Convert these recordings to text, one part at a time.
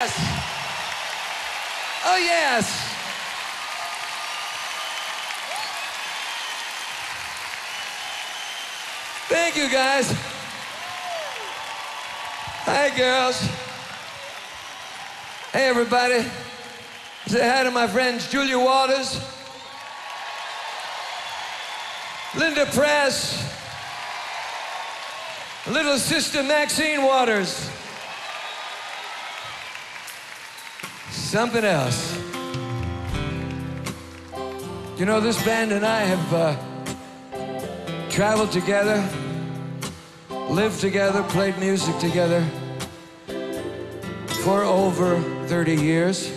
Oh, yes. Thank you, guys. Hi, girls. Hey, everybody. Say hi to my friends Julia Waters, Linda Press, little sister Maxine Waters. Something else. You know, this band and I have uh, traveled together, lived together, played music together for over 30 years.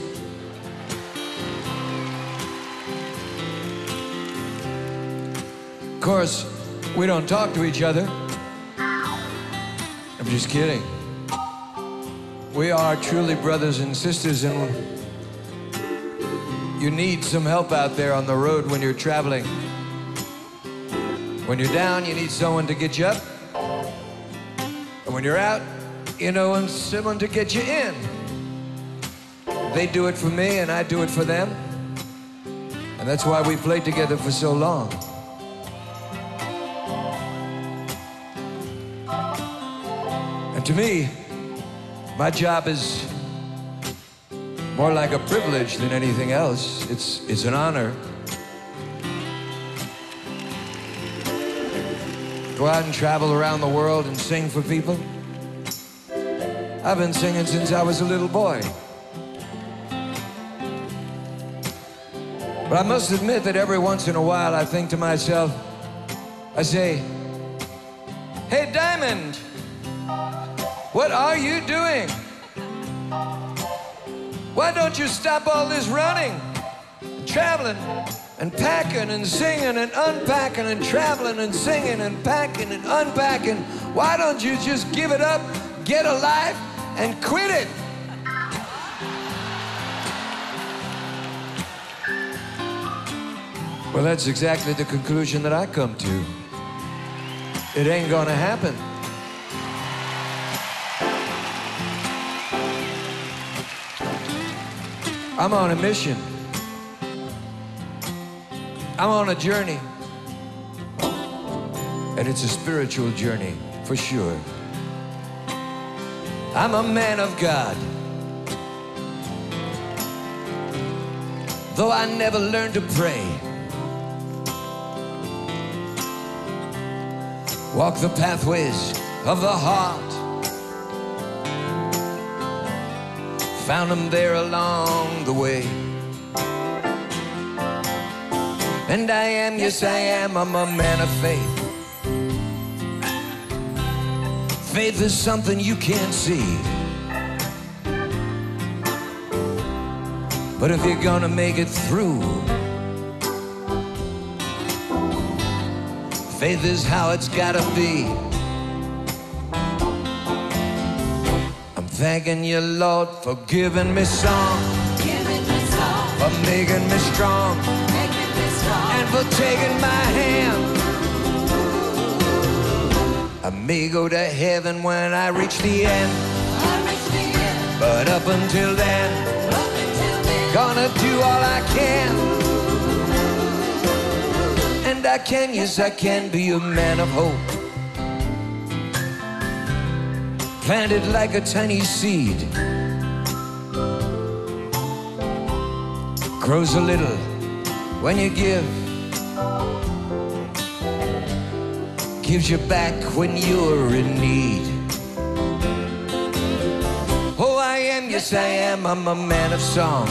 Of course, we don't talk to each other. I'm just kidding. We are truly brothers and sisters, and you need some help out there on the road when you're traveling. When you're down, you need someone to get you up. And when you're out, you know, someone to get you in. They do it for me, and I do it for them. And that's why we played together for so long. And to me, my job is more like a privilege than anything else. It's, it's an honor. Go out and travel around the world and sing for people. I've been singing since I was a little boy. But I must admit that every once in a while I think to myself, I say, Hey, Diamond, what are you doing? Why don't you stop all this running, traveling, and packing and singing and unpacking and traveling and singing and packing and unpacking? Why don't you just give it up, get a life, and quit it? Well, that's exactly the conclusion that I come to. It ain't gonna happen. I'm on a mission. I'm on a journey. And it's a spiritual journey, for sure. I'm a man of God. Though I never learned to pray. Walk the pathways of the heart. Found them there along the way. And I am, yes, I am, I'm a man of faith. Faith is something you can't see. But if you're gonna make it through, faith is how it's gotta be. Thanking you, Lord, for giving me song, Giving me song, for making me strong, making me strong. and for taking my hand. I may go to heaven when I reach the end, I reach the end, but up until then, up until then, gonna do all I can. And I can, yes, I can be a man of hope. Planted like a tiny seed, grows a little when you give, gives you back when you're in need. Oh, I am, yes, I am, I'm a man of song.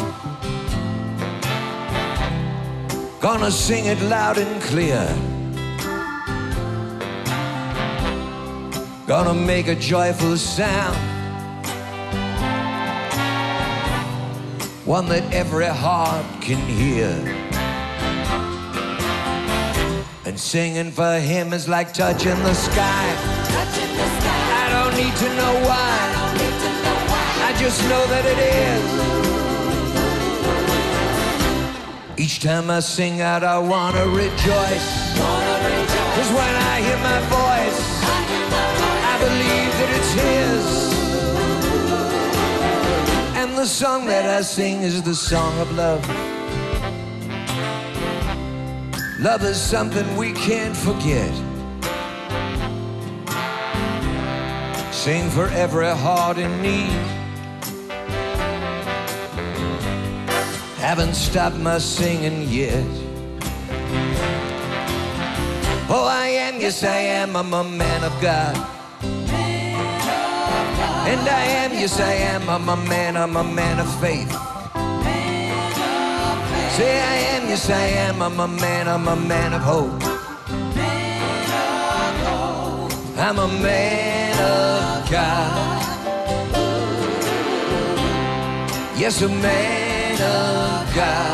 Gonna sing it loud and clear. Gonna make a joyful sound. One that every heart can hear. And singing for him is like touching the sky. touching the sky. I don't need to know I why. need to know why. I just know that it is. Each time I sing out, I wanna rejoice. Wanna rejoice, Cause when I hear my voice, believe that it's His. And the song that I sing is the song of love. Love is something we can't forget. Sing for every heart in need. Haven't stopped my singing yet. Oh, I am, yes, I am, I'm a man of God. And I am, yes, I am, I'm a man, I'm a man of faith. Say, I am, yes, I am, I'm a man, I'm a man of hope. I'm a man of God. Yes, a man of God.